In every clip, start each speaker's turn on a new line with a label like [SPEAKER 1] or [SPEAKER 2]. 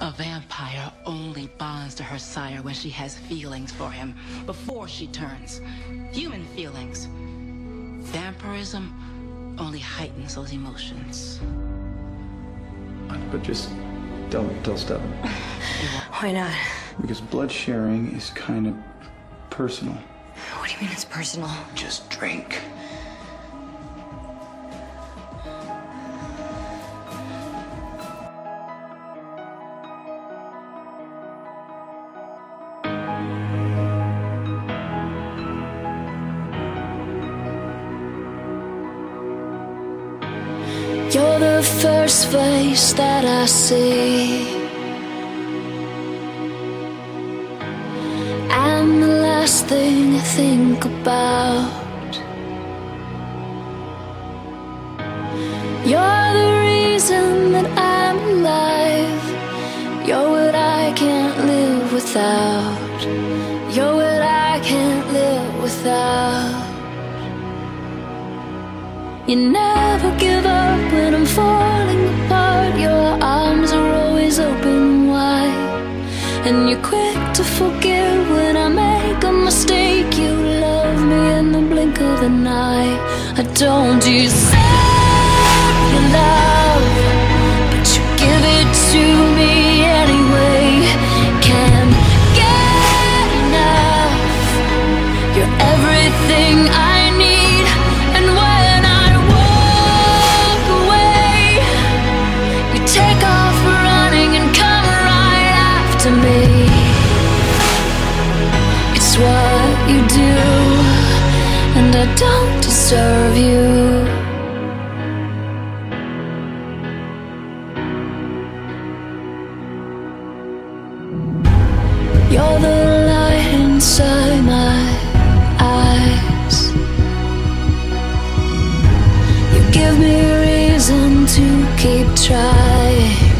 [SPEAKER 1] A vampire only bonds to her sire when she has feelings for him, before she turns. Human feelings. Vampirism only heightens those emotions.
[SPEAKER 2] But just don't don't tell Stefan.
[SPEAKER 3] Why not?
[SPEAKER 2] Because blood sharing is kind of personal.
[SPEAKER 3] What do you mean it's personal?
[SPEAKER 2] Just drink.
[SPEAKER 4] You're the first face that I see. And the last thing I think about. You're the reason that I'm alive. You're what I can't live without. You're what I can't live without. You never give up when I'm falling apart. Your arms are always open wide. And you're quick to forgive when I make a mistake. You love me in the blink of an eye. I don't deserve after me. It's what you do, and I don't deserve you. You're the light inside my eyes. You give me reason to keep trying.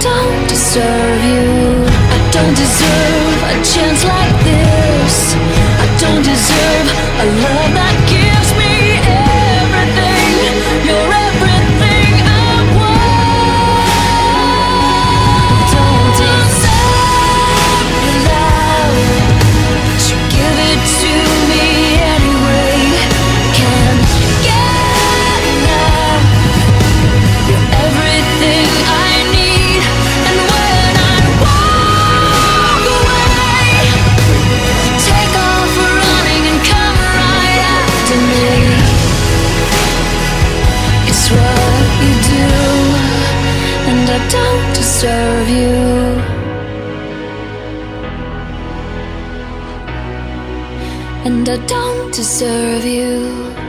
[SPEAKER 4] Don't deserve you. I don't deserve a chance like this. I don't deserve a love I don't deserve you. And I don't deserve you.